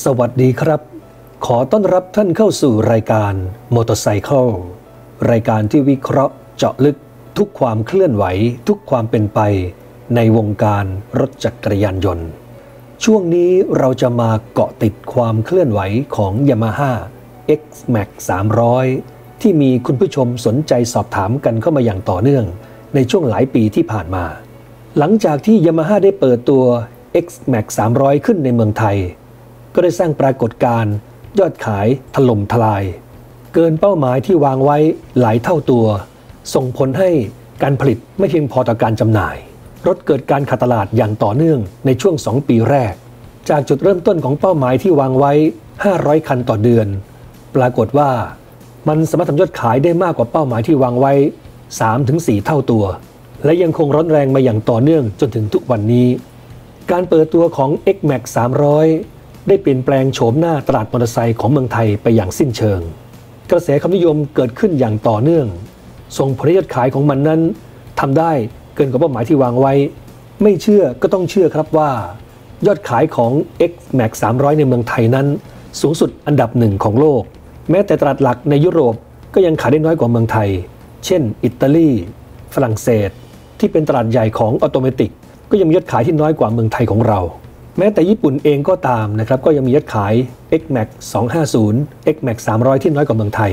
สวัสดีครับ ขอต้อนรับท่านเข้าสู่รายการมอเตอร์ไซค์รายการที่วิเคราะห์เจาะลึกทุกความเคลื่อนไหวทุกความเป็นไป ในวงการรถจักรยานยนต์ ช่วงนี้เราจะมาเกาะติดความเคลื่อนไหวของ Yamaha X-Max 300 ที่มีคุณผู้ชมสนใจสอบถามกันเข้ามาอย่างต่อเนื่อง ในช่วงหลายปีที่ผ่านมา หลังจากที่ Yamaha ได้เปิดตัว X-Max 300 ขึ้นในเมืองไทย ก็ได้สร้างปรากฏการณ์ยอดขายถล่มทลาย เกินเป้าหมายที่วางไว้หลายเท่าตัว ส่งผลให้การผลิตไม่เพียงพอต่อการจำหน่าย รถเกิดการขาดตลาดอย่างต่อเนื่องในช่วง 2 ปีแรก จากจุดเริ่มต้นของเป้าหมายที่วางไว้ 500 คันต่อเดือน ปรากฏว่า มันสามารถทำยอดขายได้มากกว่าเป้าหมายที่วางไว้ 3-4 เท่าตัว และยังคงร้อนแรงมาอย่างต่อเนื่องจนถึงทุกวันนี้ การเปิดตัวของ X-Max 300 ได้เปลี่ยนแปลงโฉมหน้าตลาดมอเตอร์ไซค์ของเมืองไทยไปอย่างสิ้นเชิง กระแสความนิยมเกิดขึ้นอย่างต่อเนื่อง ส่งผลยอดขายของมันนั้นทำได้เกินกว่าเป้าหมายที่วางไว้ ไม่เชื่อก็ต้องเชื่อครับว่า ยอดขายของ X Max 300 ในเมืองไทยนั้น สูงสุดอันดับหนึ่งของโลก แม้แต่ตลาดหลักในยุโรปก็ยังขายได้น้อยกว่าเมืองไทย เช่น อิตาลี ฝรั่งเศส ที่เป็นตลาดใหญ่ของ automatic ก็ยังมียอดขายที่น้อยกว่าเมืองไทยของเรา แม้แต่ญี่ปุ่นเองก็ตามนะครับก็ยังมียอดขาย X Max 250 X Max 300 ที่น้อยกว่าเมืองไทย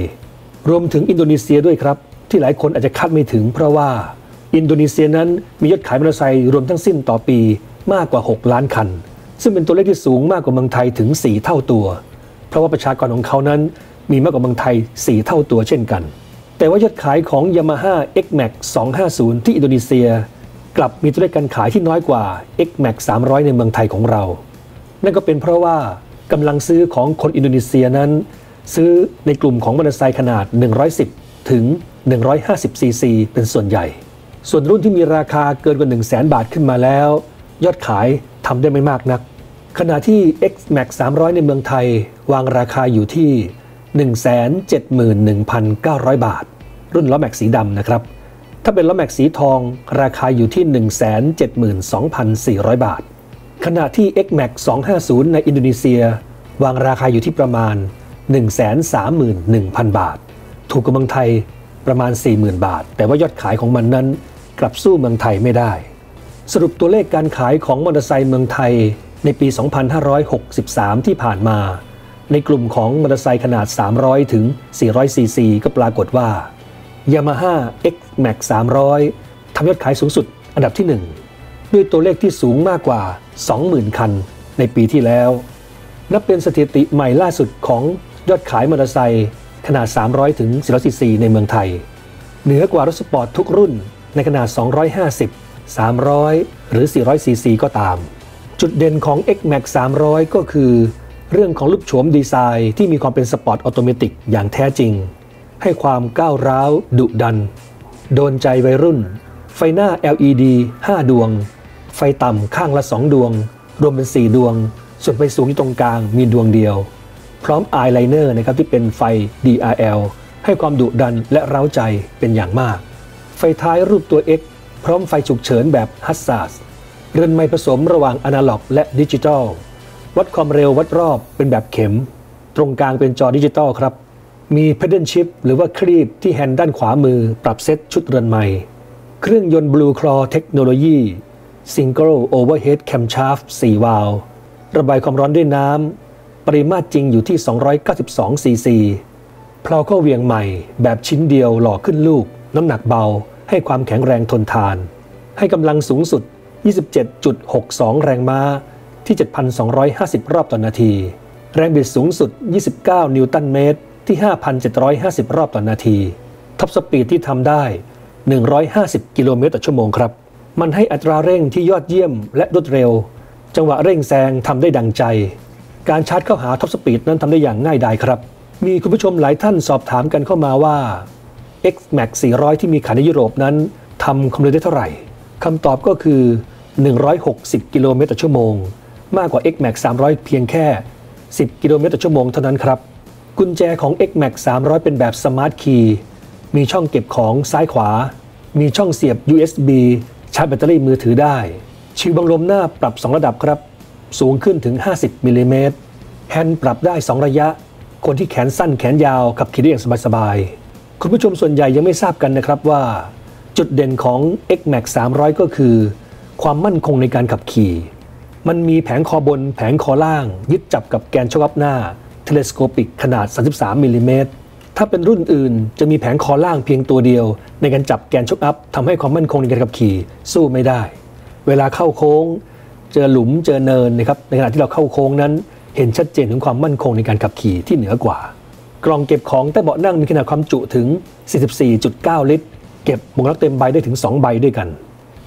รวมถึงอินโดนีเซียด้วยครับ ที่หลายคนอาจจะคาดไม่ถึงเพราะว่าอินโดนีเซียนั้นมียอดขายมอเตอร์ไซค์รวมทั้งสิ้นต่อปีมากกว่า 6 ล้านคัน ซึ่งเป็นตัวเลขที่สูงมากกว่าเมืองไทยถึง 4 เท่าตัว เพราะว่าประชากรของเขานั้นมีมากกว่าเมืองไทย 4 เท่าตัวเช่นกัน แต่ว่ายอดขายของ Yamaha X-Max 250 ที่อินโดนีเซีย กลับมีตัวเลขการขายที่น้อยกว่า X-Max 300 ในเมืองไทยของเรา นั่นก็เป็นเพราะว่ากำลังซื้อของคนอินโดนีเซียนั้น ซื้อในกลุ่มของมอเตอร์ไซค์ขนาด 110 ถึง 150 ซีซี เป็นส่วนใหญ่ ส่วนรุ่นที่มีราคาเกินกว่า 1 0 0 0 0แบาทขึ้นมาแล้ว ยอดขายทำได้ไม่มากนัก ขณะที่ X Max 300 ในเมืองไทยวางราคาอยู่ที่ 171,900 บาท รุ่นล้อแม็กสีดำนะครับ ถ้าเป็นล้อแม็กสีทองราคาอยู่ที่ 172,400 บาท ขณะที่ X Max 250 ในอินโดนีเซีย วางราคาอยู่ที่ประมาณ 131,000 บาท ถูกกว่าเมืองไทยประมาณ 40,000 บาท แต่ว่ายอดขายของมันนั้นกลับสู้เมืองไทยไม่ได้ สรุปตัวเลขการขายของมอเตอร์ไซค์เมืองไทยในปี 2563 ที่ผ่านมา ในกลุ่มของมอเตอร์ไซค์ขนาด 300 ถึง 400 ซีซี ก็ปรากฏว่า Yamaha X Max 300 ทำยอดขายสูงสุดอันดับที่ 1 ด้วยตัวเลขที่สูงมากกว่า 20,000 คันในปีที่แล้ว นับเป็นสถิติใหม่ล่าสุดของยอดขายมอเตอร์ไซค์ขนาด 300 ถึง 400 ซีซีในเมืองไทย เหนือกว่ารถสปอร์ตทุกรุ่นในขนาด 250 300 หรือ 400 ซีซีก็ตาม จุดเด่นของ X Max 300 ก็คือ เรื่องของรูปโฉมดีไซน์ที่มีความเป็น sport automatic อย่างแท้จริง ให้ความก้าวร้าวดุดัน โดนใจวัยรุ่น ไฟหน้า LED 5 ดวง ไฟต่ำข้างละ 2 ดวง รวมเป็น 4 ดวง ส่วนไฟสูงที่ตรงกลางมีดวงเดียว พร้อมอายไลเนอร์นะครับที่เป็นไฟ DRL ให้ความดุดันและเร้าใจเป็นอย่างมาก ไฟท้ายรูปตัว X พร้อมไฟฉุกเฉินแบบ hazard เรือนไมล์ผสมระหว่างอนาล็อกและดิจิตอลวัดความเร็ววัดรอบเป็นแบบเข็ม ตรงกลางเป็นจอดิจิตอลครับ มี paddle shift หรือว่าครีบที่แฮนด์ด้านขวามือปรับเซตชุดเรือนไมล์เครื่องยนต์ Blue Core Technology Single Overhead Camshaft 4 วาล์วระบายความร้อนด้วยน้ำ ปริมาตรจริงอยู่ที่ 292 ซีซีเพลาข้อเหวี่ยงใหม่ แบบชิ้นเดียวหล่อขึ้นรูป น้ำหนักเบา ให้ความแข็งแรงทนทาน ให้กำลังสูงสุด 27.62 แรงม้าที่ 7,250 รอบต่อนาที แรงบิดสูงสุด 29 นิวตันเมตร ที่ 5,750 รอบต่อนาที top speed ที่ทำได้ 150 กิโลเมตรต่อชั่วโมงครับ มันให้อัตราเร่งที่ยอดเยี่ยมและรวดเร็ว จังหวะเร่งแซงทำได้ดังใจ การชาร์จเข้าหา top speed นั้นทำได้อย่างง่ายดายครับ มีคุณผู้ชมหลายท่านสอบถามกันเข้ามาว่า X Max 400 ที่มีขายในยุโรปนั้นทำความเร็วได้เท่าไหร่คำตอบก็คือ 160 กิโลเมตรต่อชั่วโมง มากกว่า X Max 300 เพียงแค่ 10 กิโลเมตรต่อชั่วโมงเท่านั้นครับ กุญแจของ X Max 300 เป็นแบบ Smart Key มีช่องเก็บของซ้ายขวา มีช่องเสียบ USB ชาร์จแบตเตอรี่มือถือได้ ชิวบังลมหน้าปรับ 2 ระดับครับ สูงขึ้นถึง 50มิลลิเมตรแฮนด์ปรับได้ 2 ระยะ คนที่แขนสั้นแขนยาวขับขี่ได้อย่างสบายๆ คุณผู้ชมส่วนใหญ่ยังไม่ทราบกันนะครับว่า จุดเด่นของ X-Max 300 ก็คือ ความมั่นคงในการขับขี่ มันมีแผงคอบนแผงคอล่าง ยึดจับกับแกนโช้คอัพหน้า telescopic ขนาด 33มิลลิเมตรถ้าเป็นรุ่นอื่นจะมีแผงคอล่างเพียงตัวเดียว ในการจับแกนโช้คอัพทำให้ความมั่นคงในการขับขี่สู้ไม่ได้ เวลาเข้าโค้ง เจอหลุมเจอเนินนะครับในขณะที่เราเข้าโค้งนั้น เห็นชัดเจนถึงความมั่นคงในการขับขี่ที่เหนือกว่า กล่องเก็บของใต้เบาะนั่งมีขนาดความจุถึง 44.9 ลิตร เก็บหมวกน็อกเต็มใบได้ถึง 2 ใบด้วยกัน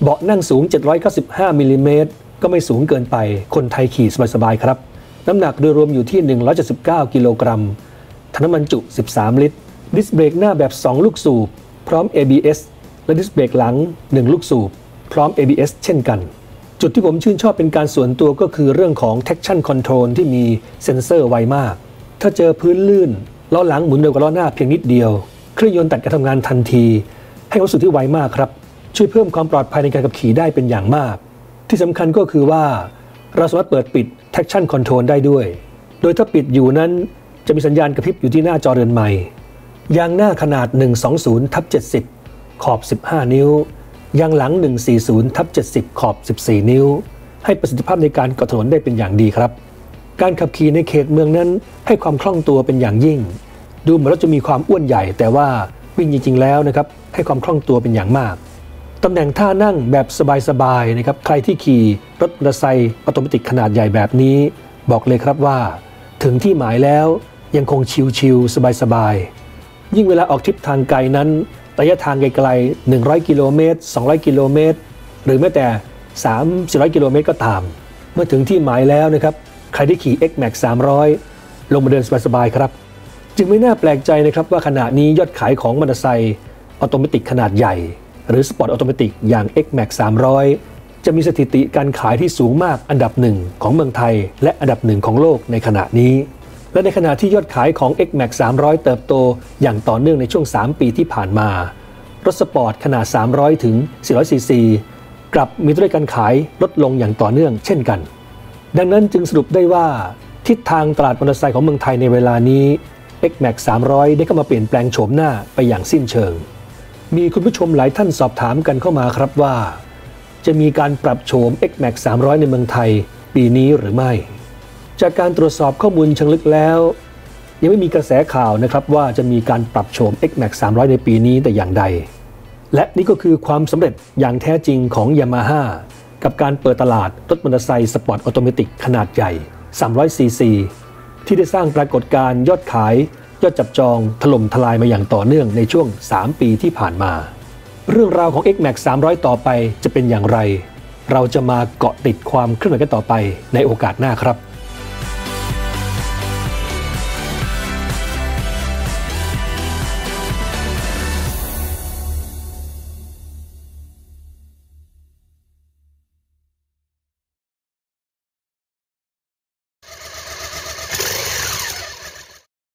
เบาะนั่งสูง 795มิลลิเมตรก็ไม่สูงเกินไปคนไทยขี่สบายๆครับ น้ำหนักโดยรวมอยู่ที่ 179 กิโลกรัมถังน้ำมันจุ 13 ลิตร ดิสเบรกหน้าแบบ 2 ลูกสูบ พร้อม ABS และดิสเบรกหลัง 1 ลูกสูบ พร้อม ABS เช่นกัน จุดที่ผมชื่นชอบเป็นการส่วนตัวก็คือเรื่องของ traction control ที่มีเซ็นเซอร์ไวมาก ถ้าเจอพื้นลื่นล้อหลังหมุนเร็วกว่าล้อหน้าเพียงนิดเดียว เครื่องยนต์ตัดการทำงานทันที ให้ความสึกที่ไวมากครับ ช่วยเพิ่มความปลอดภัยในการขับขี่ได้เป็นอย่างมาก ที่สำคัญก็คือว่าเราสามารถเปิดปิด traction control ได้ด้วย โดยถ้าปิดอยู่นั้นจะมีสัญญาณกระพริบอยู่ที่หน้าจอเรือนใหม่ ยางหน้าขนาด 120ทับ70 ขอบ 15 นิ้ว ยางหลัง 140ทับ70 ขอบ 14 นิ้ว ให้ประสิทธิภาพในการกาะถนนได้เป็นอย่างดีครับ การขับขี่ในเขตเมืองนั้นให้ความคล่องตัวเป็นอย่างยิ่ง ดูเหมือนรถจะมีความอ้วนใหญ่ แต่ว่าวิ่งจริงๆแล้วนะครับให้ความคล่องตัวเป็นอย่างมาก ตำแหน่งท่านั่งแบบสบายๆนะครับ ใครที่ขี่รถมอเตอร์ไซค์ออโตเมติขนาดใหญ่แบบนี้ บอกเลยครับว่า ถึงที่หมายแล้วยังคงชิลๆสบายๆ ยิ่งเวลาออกทริปทางไกลนั้น ระยะทางไกลๆ 100 กิโลเมตร 200 กิโลเมตร หรือแม้แต่ 3 400 กิโลเมตรก็ตาม เมื่อถึงที่หมายแล้วนะครับ ใครที่ขี่ X-Max 300 ลงมาเดินสบายๆครับ จึงไม่น่าแปลกใจนะครับว่าขณะนี้ยอดขายของมอเตอร์ไซค์ automatic ขนาดใหญ่ หรือ sport automatic อย่าง X-Max 300 จะมีสถิติการขายที่สูงมากอันดับหนึ่งของเมืองไทย และอันดับหนึ่งของโลกในขณะนี้ และในขณะที่ยอดขายของ X-Max 300 เติบโตอย่างต่อเนื่องในช่วง 3 ปีที่ผ่านมา รถสปอร์ตขนาด 300 ถึง 400 ซีซีกลับมีตัวเลขการขายลดลงอย่างต่อเนื่องเช่นกัน ดังนั้นจึงสรุปได้ว่า ทิศทางตลาดมอเตอร์ไซค์ของเมืองไทยในเวลานี้ X-Max 300 ได้เข้ามาเปลี่ยนแปลงโฉมหน้าไปอย่างสิ้นเชิง มีคุณผู้ชมหลายท่านสอบถามกันเข้ามาครับว่า จะมีการปรับโฉม X-Max 300 ในเมืองไทย ปีนี้หรือไม่ จากการตรวจสอบข้อมูลเชิงลึกแล้ว ยังไม่มีกระแสข่าวนะครับว่าจะมีการปรับโฉม X-Max 300 ในปีนี้แต่อย่างใด และนี่ก็คือความสำเร็จอย่างแท้จริงของ Yamaha กับการเปิดตลาดรถมอเตอร์ไซค์ sport automatic ขนาดใหญ่ 300ซีซีที่ได้สร้างปรากฏการณ์ยอดขาย ยอดจับจองถล่มทลายมาอย่างต่อเนื่องในช่วง 3 ปีที่ผ่านมา เรื่องราวของ X-Max 300 ต่อไปจะเป็นอย่างไร เราจะมาเกาะติดความเคลื่อนไหวกันต่อไปในโอกาสหน้าครับ